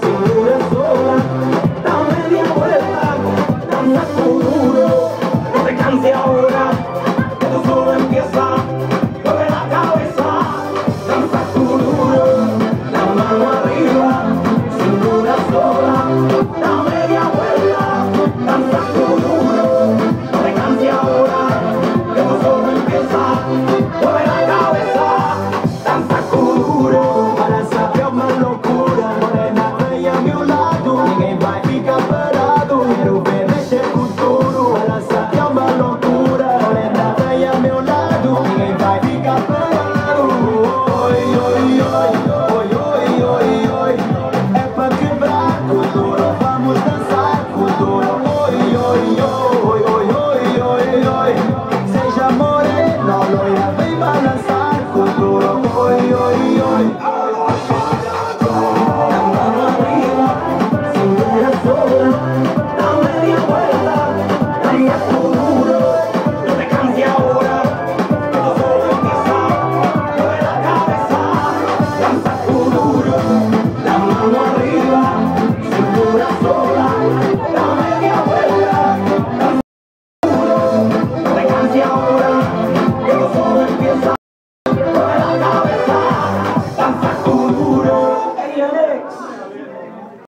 Segura sola, dame bien vuelta, danza duro ganze Aura, du so im Gesang.